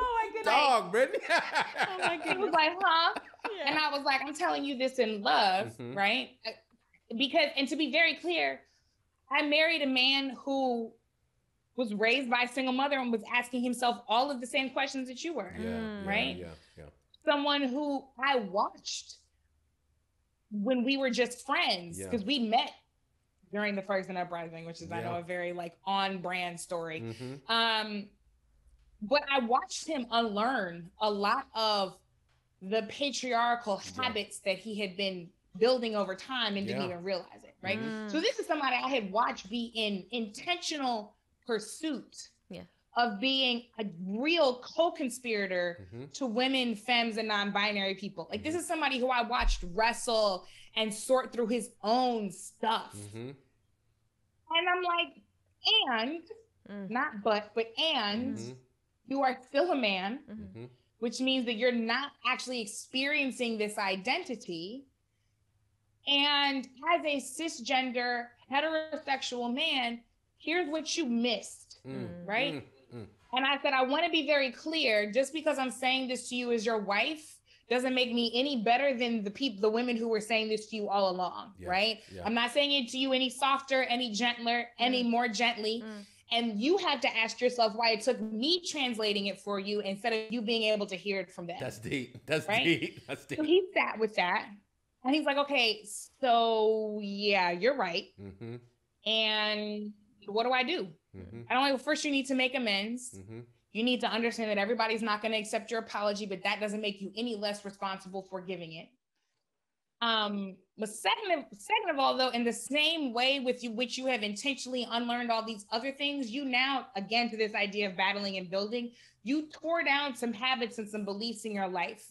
Oh my good dog. Brittany. Oh my *laughs* goodness. He was like, huh? Yeah. And I was like, I'm telling you this in love, Mhm. right? Because, and to be very clear, I married a man who was raised by a single mother and was asking himself all of the same questions that you were. yeah, Mm. Right? Yeah, yeah. Someone who I watched when we were just friends Yeah. because we met during the Ferguson uprising, which is I know a very like on brand story. Mhm. Um, but I watched him unlearn a lot of the patriarchal Yeah. habits that he had been building over time and didn't Yeah. even realize it, right? Mm. So this is somebody I had watched be in intentional pursuit Yeah. of being a real co-conspirator Mhm. to women, femmes, and non-binary people. Like this Mhm. is somebody who I watched wrestle and sort through his own stuff. Mhm. And I'm like, and Mm. not but, but and Mhm. you are still a man, Mhm. Mhm. which means that you're not actually experiencing this identity. And as a cisgender heterosexual man, here's what you missed. Mm. Right? Mm. Mm. And I said, I want to be very clear. Just because I'm saying this to you as your wife doesn't make me any better than the people, the women who were saying this to you all along, Yeah, right? yeah. I'm not saying it to you any softer, any gentler, any more gently. Mm. And you have to ask yourself why it took me translating it for you instead of you being able to hear it from them. That's deep. That's Right? deep. *laughs* That's deep. so he sat with that. And he's like, okay, so yeah, you're right. Mm-hmm. And what do I do? Mm-hmm. I don't know. First, you need to make amends. Mm-hmm. You need to understand that everybody's not going to accept your apology, but that doesn't make you any less responsible for giving it. Um, but second of, second of all, though, in the same way with you, which you have intentionally unlearned all these other things, you now, again, to this idea of battling and building, you tore down some habits and some beliefs in your life.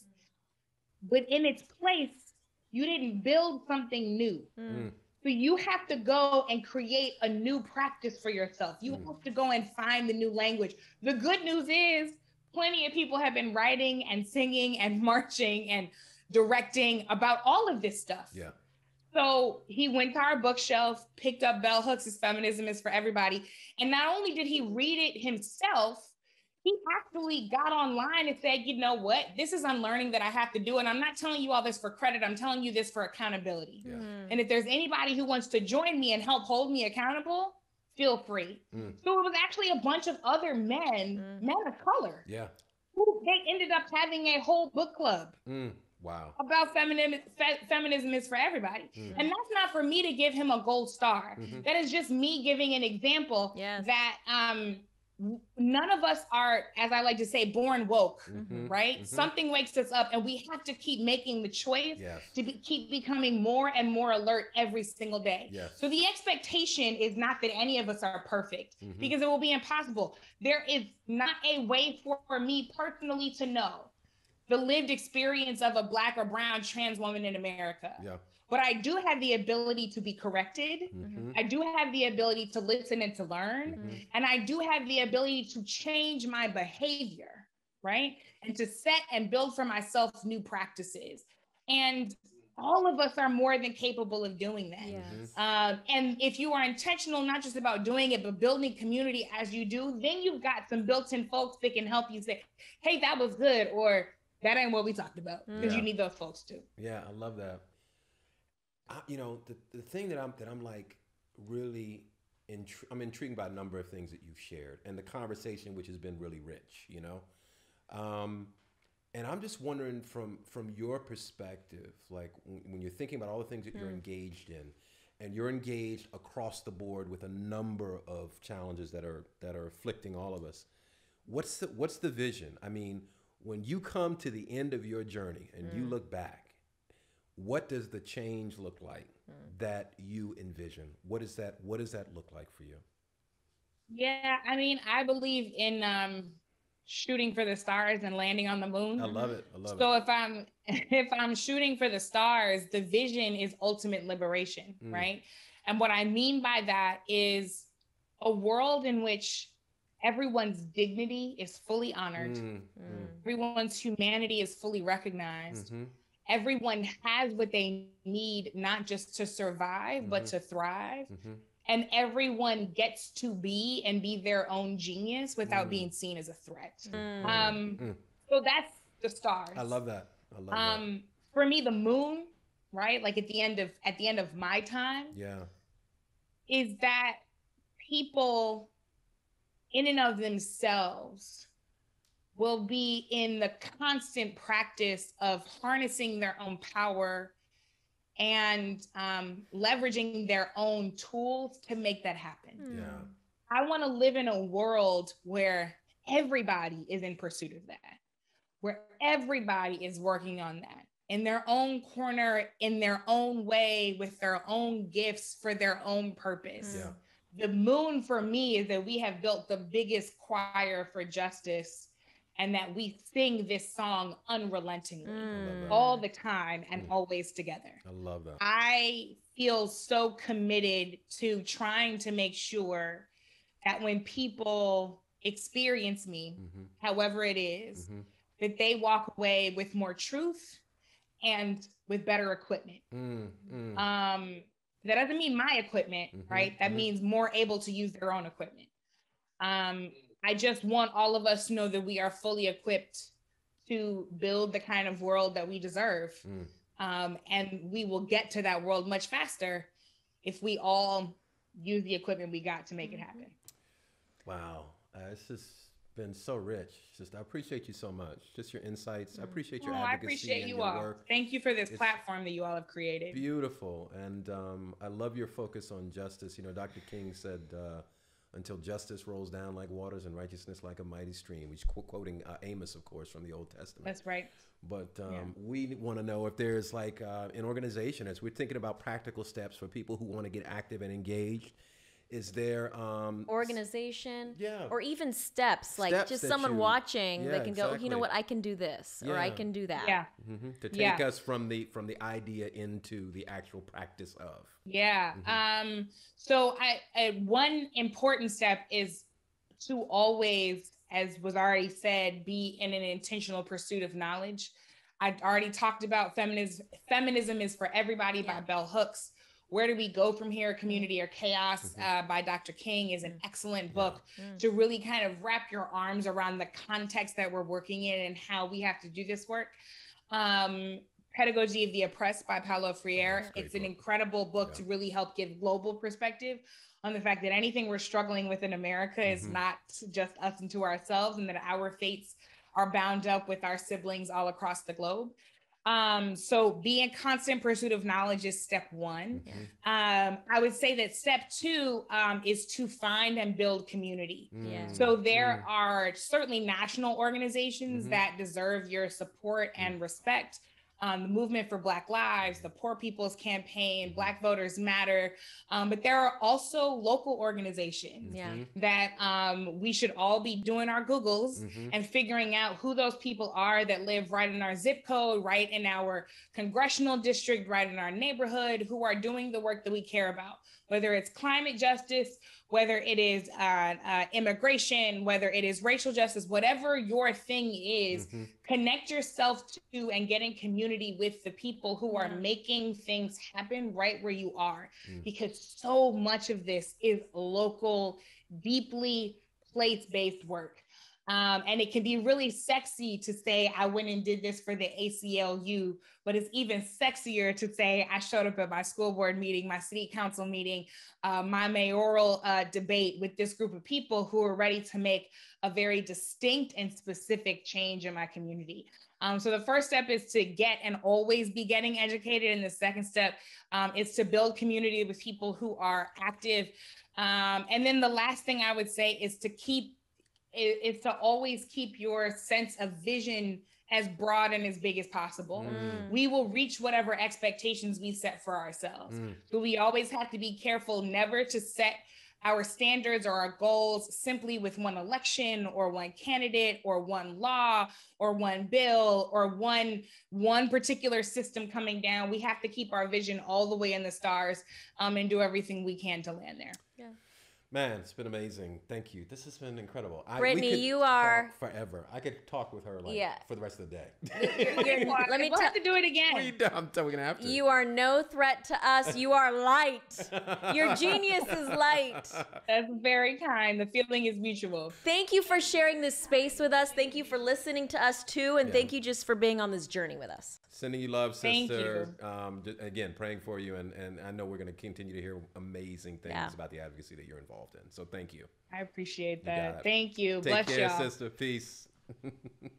But in its place, you didn't build something new. Mm. So you have to go and create a new practice for yourself. You Mm. have to go and find the new language. The good news is plenty of people have been writing and singing and *laughs* marching and directing about all of this stuff. Yeah. So he went to our bookshelf, picked up Bell Hooks' Feminism is for Everybody. And not only did he read it himself, he actually got online and said, you know what? This is unlearning that I have to do. And I'm not telling you all this for credit. I'm telling you this for accountability. Yeah. Mm. And if there's anybody who wants to join me and help hold me accountable, feel free. Mm. So it was actually a bunch of other men, Mm. men of color, Yeah. who they ended up having a whole book club Mm. Wow. about feminism. Fe- feminism is for everybody, Mm. and that's not for me to give him a gold star. Mhm. That is just me giving an example Yes. that um, w- none of us are, as I like to say, born woke. Mhm. Right? Mhm. Something wakes us up, and we have to keep making the choice Yes. to be, keep becoming more and more alert every single day. Yes. So the expectation is not that any of us are perfect Mhm. because it will be impossible. There is not a way for, for me personally to know the lived experience of a black or brown trans woman in America. Yeah. But I do have the ability to be corrected. Mm-hmm. I do have the ability to listen and to learn. Mhm. And I do have the ability to change my behavior, right? And to set and build for myself new practices. And all of us are more than capable of doing that. Yes. Um, and if you are intentional, not just about doing it, but building community as you do, then you've got some built in folks that can help you say, hey, that was good, or that ain't what we talked about. Because Yeah. you need those folks too. Yeah, I love that. I, you know, the, the thing that I'm that I'm like really intri- I'm intrigued by a number of things that you've shared and the conversation which has been really rich, you know. Um, and I'm just wondering from from your perspective, like when, when you're thinking about all the things that you're engaged in, and you're engaged across the board with a number of challenges that are that are afflicting all of us. What's the what's the vision? I mean, when you come to the end of your journey and you look back, what does the change look like that you envision? What is that what does that look like for you? Yeah, I mean, I believe in um, shooting for the stars and landing on the moon. I love it. I love so it. if I'm *laughs* if I'm shooting for the stars, the vision is ultimate liberation, Mm. right? And what I mean by that is a world in which everyone's dignity is fully honored, Mm, Mm. everyone's humanity is fully recognized, mhm, everyone has what they need not just to survive but Mhm. to thrive, mhm, and everyone gets to be and be their own genius without mm. being seen as a threat. Mm. Um, mm. So that's the stars. I love that. I love um, that. For me, the moon, right? Like at the end of at the end of my time, yeah, is that people in and of themselves will be in the constant practice of harnessing their own power and um, leveraging their own tools to make that happen. Yeah. I want to live in a world where everybody is in pursuit of that, where everybody is working on that in their own corner, in their own way, with their own gifts for their own purpose. Yeah. The moon for me is that we have built the biggest choir for justice and that we sing this song unrelentingly mm. all the time and mm. always together. I love that. I feel so committed to trying to make sure that when people experience me, mm-hmm. however it is, mm-hmm. that they walk away with more truth and with better equipment. Mm, mm. Um, that doesn't mean my equipment, mm-hmm, right? That mm-hmm. means more able to use their own equipment. Um, I just want all of us to know that we are fully equipped to build the kind of world that we deserve. Mm. Um, and we will get to that world much faster if we all use the equipment we got to make it happen. Wow. Uh, it's just been so rich. Just I appreciate you so much. Just your insights. I appreciate your oh, advocacy. I appreciate you all. Work. Thank you for this it's platform that you all have created. Beautiful, and um, I love your focus on justice. You know, Dr. King said. Uh, until justice rolls down like waters and righteousness like a mighty stream. Which qu- quoting uh, Amos, of course, from the Old Testament. That's right. But um, yeah. we want to know if there's like uh, an organization as we're thinking about practical steps for people who want to get active and engaged is there um organization yeah or even steps like steps just someone you, watching yeah, that can exactly. go you know what i can do this yeah. or i can do that yeah mm-hmm. to take yeah. us from the from the idea into the actual practice of yeah mm-hmm. um so I, I one important step is to always as was already said be in an intentional pursuit of knowledge i already talked about feminism feminism is for everybody by bell hooks where do we go from here community or chaos mm-hmm. uh, by dr king is an mm. excellent book yeah. mm. to really kind of wrap your arms around the context that we're working in and how we have to do this work um, pedagogy of the oppressed by paulo freire it's an incredible book yeah. to really help give global perspective on the fact that anything we're struggling with in america mm-hmm. is not just us and to ourselves and that our fates are bound up with our siblings all across the globe um, so be in constant pursuit of knowledge is step one. Um, I would say that step two um, is to find and build community. Mm. Yeah. So there mm. are certainly national organizations mm-hmm. that deserve your support and respect um, the movement for Black Lives, the Poor People's Campaign, Black Voters Matter. Um, but there are also local organizations yeah. that um, we should all be doing our Googles mm-hmm. and figuring out who those people are that live right in our zip code, right in our congressional district, right in our neighborhood, who are doing the work that we care about, whether it's climate justice whether it is uh, uh, immigration, whether it is racial justice, whatever your thing is, mm-hmm. connect yourself to and get in community with the people who are making things happen right where you are. Mm. Because so much of this is local, deeply place based work. Um, and it can be really sexy to say, I went and did this for the ACLU, but it's even sexier to say, I showed up at my school board meeting, my city council meeting, uh, my mayoral uh, debate with this group of people who are ready to make a very distinct and specific change in my community. Um, so the first step is to get and always be getting educated. And the second step um, is to build community with people who are active. Um, and then the last thing I would say is to keep is, to always keep your sense of vision as broad and as big as possible. Mm. We will reach whatever expectations we set for ourselves. Mm. But we always have to be careful never to set our standards or our goals simply with one election or one candidate or one law or one bill or one one particular system coming down we have to keep our vision all the way in the stars um, and do everything we can to land there yeah Man, it's been amazing. Thank you. This has been incredible. I, we Brittany, could you talk are- forever. I could talk with her like Yeah. for the rest of the day. *laughs* *laughs* You're- let me we'll tell have to do it again. we don't. I'm telling you, gonna have to. you are no threat to us. You are light. Your *laughs* genius is light. That's very kind. The feeling is mutual. Thank you for sharing this space with us. Thank you for listening to us too, and Yeah. thank you just for being on this journey with us. Sending you love, Thank sister. Um, again, praying for you, and, and I know we're going to continue to hear amazing things Yeah. about the advocacy that you're involved in. So thank you. I appreciate that. it. Thank you. Take Bless care, y'all. sister. Peace. *laughs*